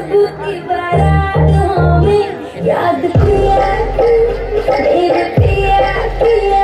सब की बारातों में याद किया की मेरे पिया की